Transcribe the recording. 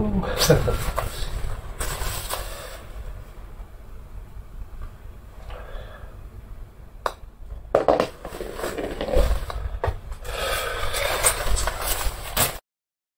Ooh.